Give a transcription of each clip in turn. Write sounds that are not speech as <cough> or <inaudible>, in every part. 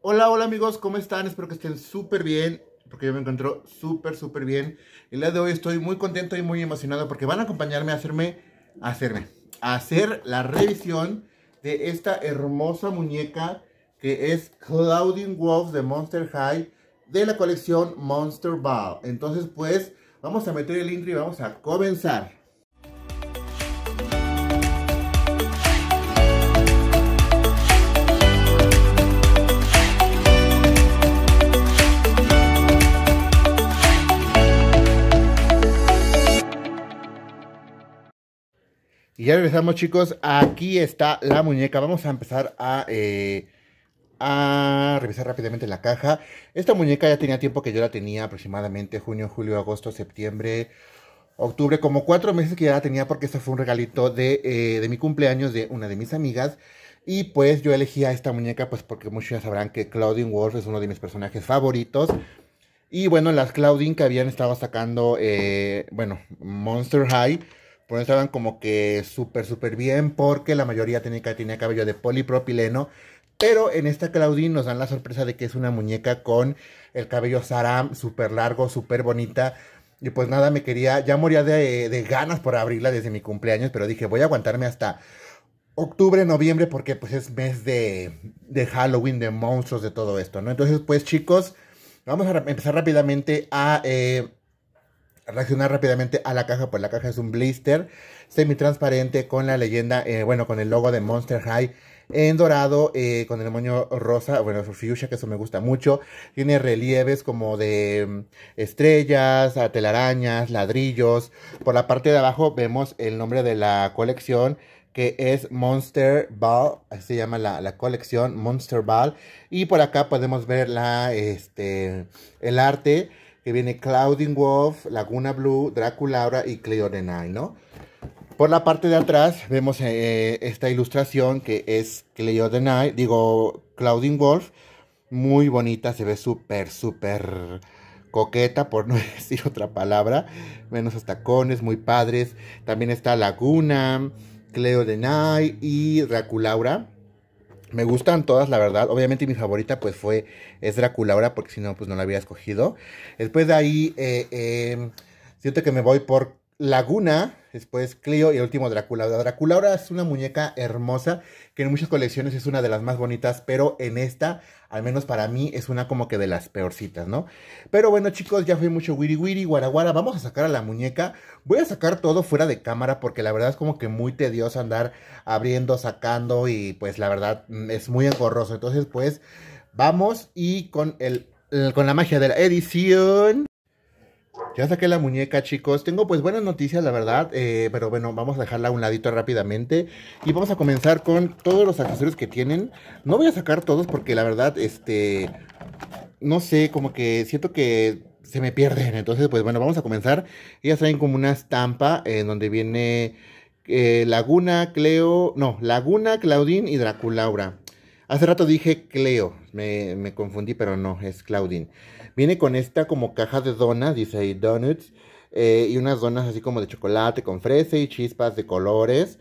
Hola, hola amigos, ¿cómo están? Espero que estén súper bien, porque yo me encuentro súper, súper bien. El día de hoy estoy muy contento y muy emocionado porque van a acompañarme a hacerme, a hacerme, a hacer la revisión de esta hermosa muñeca que es Clouding Wolf de Monster High de la colección Monster Ball. Entonces, pues, vamos a meter el intro y vamos a comenzar. Y ya regresamos chicos, aquí está la muñeca, vamos a empezar a, eh, a revisar rápidamente la caja. Esta muñeca ya tenía tiempo que yo la tenía, aproximadamente junio, julio, agosto, septiembre, octubre, como cuatro meses que ya la tenía porque este fue un regalito de, eh, de mi cumpleaños de una de mis amigas. Y pues yo elegí a esta muñeca pues porque muchos ya sabrán que Claudine Wolf es uno de mis personajes favoritos. Y bueno, las Claudine que habían estado sacando, eh, bueno, Monster High pues estaban como que súper, súper bien porque la mayoría tenía, tenía cabello de polipropileno. Pero en esta Claudine nos dan la sorpresa de que es una muñeca con el cabello Saram súper largo, súper bonita. Y pues nada, me quería, ya moría de, de, ganas por abrirla desde mi cumpleaños, pero dije, voy a aguantarme hasta octubre, noviembre, porque pues es mes de, de Halloween, de monstruos, de todo esto, ¿no? Entonces, pues chicos, vamos a empezar rápidamente a... Eh, reaccionar rápidamente a la caja, pues la caja es un blister semi-transparente con la leyenda, eh, bueno, con el logo de Monster High en dorado, eh, con el moño rosa, bueno, fuchsia, que eso me gusta mucho. Tiene relieves como de mm, estrellas, telarañas, ladrillos. Por la parte de abajo vemos el nombre de la colección, que es Monster Ball, así se llama la, la, colección, Monster Ball. Y por acá podemos ver la, este, el arte que viene Clouding Wolf, Laguna Blue, Draculaura y Cleo Night, ¿no? Por la parte de atrás vemos eh, esta ilustración que es Cleo Night, digo Clouding Wolf, muy bonita, se ve súper, súper coqueta, por no <laughs> decir otra palabra, menos hasta tacones, muy padres. También está Laguna, Cleo Night y Draculaura. Me gustan todas, la verdad. Obviamente mi favorita pues fue, es Draculaura, porque si no pues no la había escogido. Después de ahí, eh, eh, siento que me voy por Laguna, después Clio y el último. Drácula ahora es una muñeca hermosa que en muchas colecciones es una de las más bonitas, pero en esta, al menos para mí, es una como que de las peorcitas, ¿no? Pero bueno chicos, ya fue mucho wiri wiri, guaraguara, vamos a sacar a la muñeca. Voy a sacar todo fuera de cámara porque la verdad es como que muy tedioso andar abriendo, sacando y pues la verdad mm, es muy engorroso. Entonces pues vamos y con el con la magia de la edición. Ya saqué la muñeca, chicos. Tengo pues buenas noticias, la verdad. Eh, pero bueno, vamos a dejarla a un ladito rápidamente. Y vamos a comenzar con todos los accesorios que tienen. No voy a sacar todos porque la verdad, este... No sé, como que siento que se me pierden. Entonces, pues bueno, vamos a comenzar. Ellas traen como una estampa en donde viene eh, Laguna, Cleo... No, Laguna, Claudine y Draculaura. Hace rato dije Cleo. Me, me confundí, pero no, es Claudine. Viene con esta como caja de donas, dice ahí donuts, eh, y unas donas así como de chocolate con fresa y chispas de colores.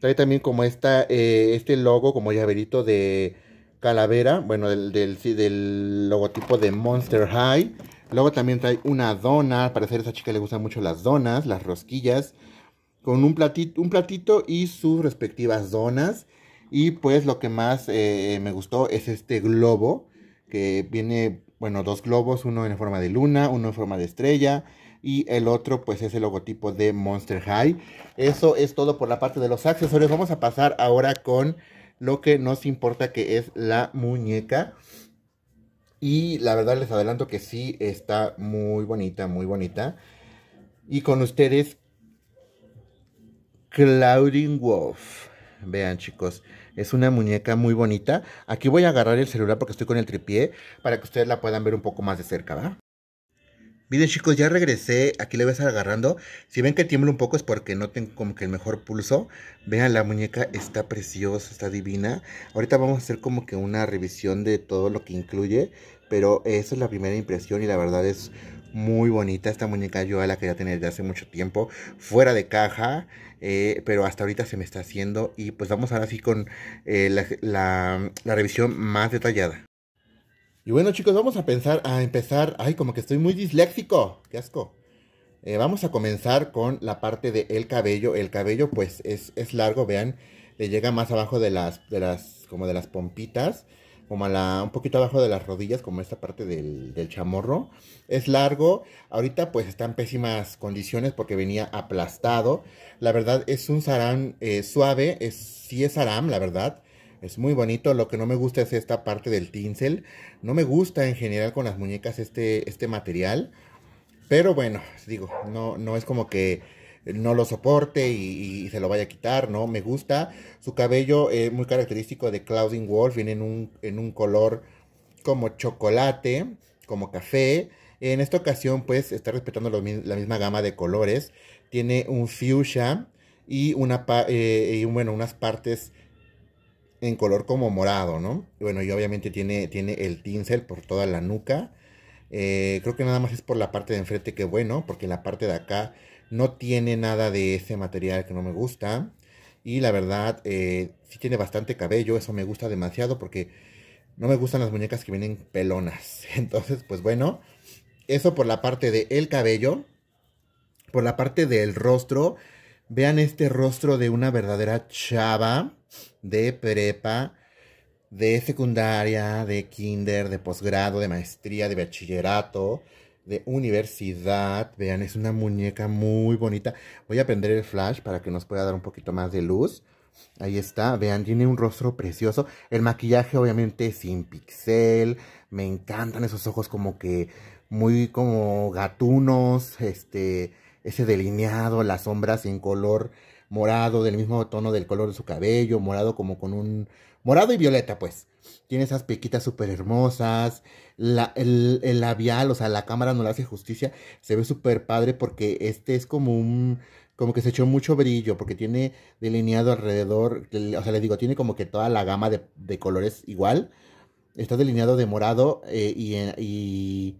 Trae también como esta, eh, este logo como llaverito de calavera, bueno, del, del, logotipo de Monster High. Luego también trae una dona, al parecer a esa chica le gustan mucho las donas, las rosquillas, con un platito, un platito y sus respectivas donas. Y pues lo que más eh, me gustó es este globo, que viene bueno, dos globos, uno en forma de luna, uno en forma de estrella y el otro pues es el logotipo de Monster High. Eso es todo por la parte de los accesorios. Vamos a pasar ahora con lo que nos importa que es la muñeca. Y la verdad les adelanto que sí está muy bonita, muy bonita. Y con ustedes, Clouding Wolf. Vean chicos, es una muñeca muy bonita. Aquí voy a agarrar el celular porque estoy con el tripié para que ustedes la puedan ver un poco más de cerca, ¿va? Miren chicos, ya regresé, aquí le voy a estar agarrando. Si ven que tiembla un poco es porque no tengo como que el mejor pulso. Vean, la muñeca está preciosa, está divina. Ahorita vamos a hacer como que una revisión de todo lo que incluye. Pero esa es la primera impresión y la verdad es muy bonita. Esta muñeca yo la quería tener desde hace mucho tiempo, fuera de caja, eh, pero hasta ahorita se me está haciendo. Y pues vamos ahora sí con eh, la, revisión más detallada. Y bueno chicos, vamos a pensar, a empezar, ay, como que estoy muy disléxico, qué asco. Eh, vamos a comenzar con la parte del el cabello. El cabello pues es, es, largo, vean, le llega más abajo de las, de las, como de las pompitas, como la, un poquito abajo de las rodillas, como esta parte del, del chamorro. Es largo, ahorita pues está en pésimas condiciones porque venía aplastado. La verdad es un sarán eh, suave, es, sí es aram, la verdad. Es muy bonito, lo que no me gusta es esta parte del tinsel. No me gusta en general con las muñecas este, este material. Pero bueno, digo, no, no es como que no lo soporte y, se lo vaya a quitar, ¿no? Me gusta. Su cabello es muy característico de Clouding Wolf, viene en un, en un color como chocolate, como café. En esta ocasión, pues, está respetando la misma gama de colores. Tiene un fuchsia y, una eh, y bueno, unas partes en color como morado, ¿no? bueno, y obviamente tiene, tiene el tinsel por toda la nuca. Eh, creo que nada más es por la parte de enfrente que bueno, porque la parte de acá no tiene nada de ese material que no me gusta. Y la verdad, eh, sí tiene bastante cabello, eso me gusta demasiado porque no me gustan las muñecas que vienen pelonas. <laughs> Entonces, pues bueno, eso por la parte del cabello. Por la parte del rostro, vean este rostro de una verdadera chava de prepa de secundaria, de kinder, de posgrado, de maestría, de bachillerato, de universidad. Vean, es una muñeca muy bonita. Voy a prender el flash para que nos pueda dar un poquito más de luz. Ahí está, vean, tiene un rostro precioso. El maquillaje obviamente sin pixel. Me encantan esos ojos como que muy como gatunos. Este, ese delineado, las sombras en color morado, del mismo tono del color de su cabello, morado como con un morado y violeta, pues. Tiene esas piquitas súper hermosas. el, labial, o sea, la cámara no le hace justicia. Se ve súper padre porque este es como un. Como que se echó mucho brillo porque tiene delineado alrededor. O sea, le digo, tiene como que toda la gama de, colores igual. Está delineado de morado eh, y, y,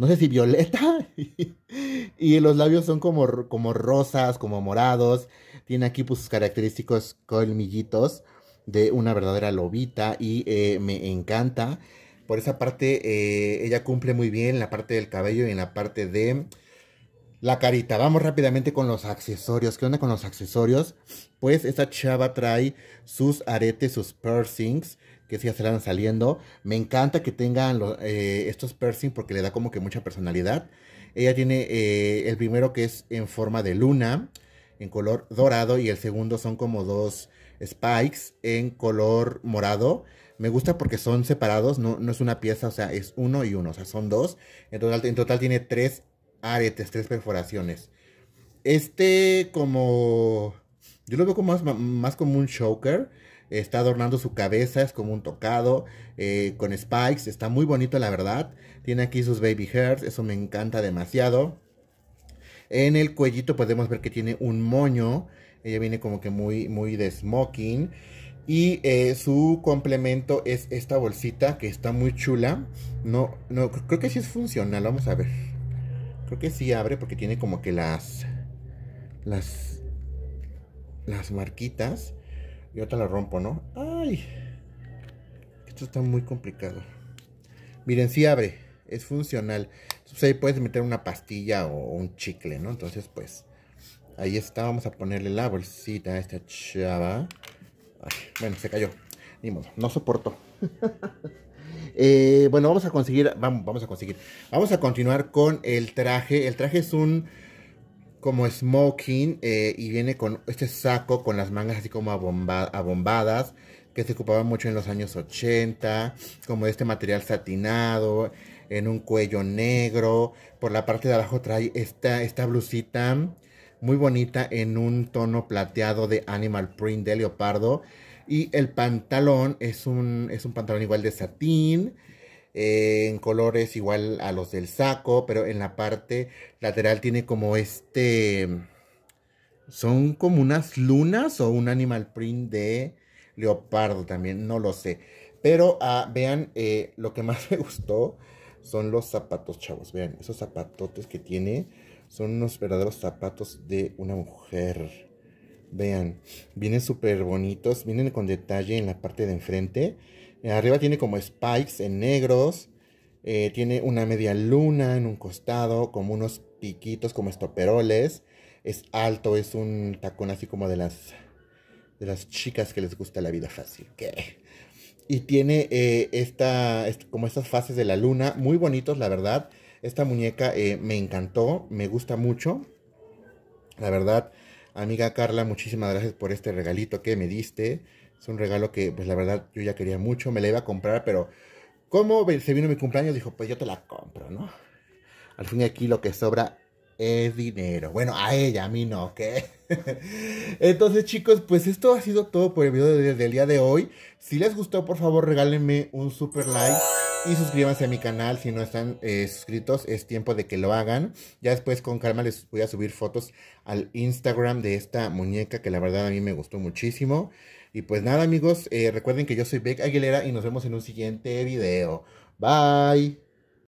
no sé si violeta. <laughs> y los labios son como, como rosas, como morados. Tiene aquí pues sus característicos colmillitos de una verdadera lobita y eh, me encanta. Por esa parte, eh, ella cumple muy bien la parte del cabello y en la parte de la carita. Vamos rápidamente con los accesorios. ¿Qué onda con los accesorios? Pues esta chava trae sus aretes, sus piercings, que ya se van saliendo. Me encanta que tengan eh, estos piercings porque le da como que mucha personalidad. Ella tiene el primero que es en forma de luna, en color dorado, y el segundo son como dos spikes en color morado. Me gusta porque son separados, no, no es una pieza, o sea, es uno y uno, o sea, son dos. En total, en total tiene tres aretes, tres perforaciones. Este como... Yo lo veo como más, más como un choker. Está adornando su cabeza, es como un tocado, eh, con spikes. Está muy bonito, la verdad. Tiene aquí sus baby hairs, eso me encanta demasiado. En el cuellito podemos ver que tiene un moño ella viene como que muy, muy de smoking. Y eh, su complemento es esta bolsita que está muy chula. No, no, creo que sí es funcional. Vamos a ver. Creo que sí abre porque tiene como que las. Las. Las marquitas. Y otra la rompo, ¿no? ¡Ay! Esto está muy complicado. Miren, sí abre. Es funcional. Entonces ahí puedes meter una pastilla o un chicle, ¿no? Entonces, pues. Ahí está, vamos a ponerle la bolsita a esta chava. bueno, se cayó. Ni modo, no soporto. <laughs> Eh, bueno, vamos a conseguir, vamos, vamos a conseguir. Vamos a continuar con el traje. El traje es un como smoking eh, y viene con este saco con las mangas así como abombadas que se ocupaba mucho en los años 80, como este material satinado, en un cuello negro. Por la parte de abajo trae esta, esta blusita muy bonita en un tono plateado de animal print de leopardo. Y el pantalón es un, es un pantalón igual de satín, eh, en colores igual a los del saco, pero en la parte lateral tiene como este... Son como unas lunas o un animal print de leopardo también, no lo sé. Pero ah, vean, eh, lo que más <laughs> me gustó son los zapatos, chavos. Vean, esos zapatotes que tiene son unos verdaderos zapatos de una mujer. Vean, vienen súper bonitos. Vienen con detalle en la parte de enfrente. Arriba tiene como spikes en negros. Eh, tiene una media luna en un costado, como unos piquitos, como estoperoles. Es alto, es un tacón así como de las, de las chicas que les gusta la vida fácil. ¿Qué? Y tiene eh, esta, como estas fases de la luna, muy bonitos, la verdad. Esta muñeca eh, me encantó, me gusta mucho. La verdad, amiga Carla, muchísimas gracias por este regalito que me diste. Es un regalo que, pues la verdad, yo ya quería mucho. Me la iba a comprar, pero como se vino mi cumpleaños, dijo, pues yo te la compro, ¿no? Al fin y aquí lo que sobra es dinero. Bueno, a ella, a mí no, ¿ok? <laughs> Entonces, chicos, pues esto ha sido todo por el video del día de hoy. Si les gustó, por favor, regálenme un super like y suscríbanse a mi canal. Si no están eh, suscritos, es tiempo de que lo hagan. Ya después, con calma, les voy a subir fotos al Instagram de esta muñeca que la verdad a mí me gustó muchísimo. Y pues nada, amigos, eh, recuerden que yo soy Beck Aguilera y nos vemos en un siguiente video. Bye.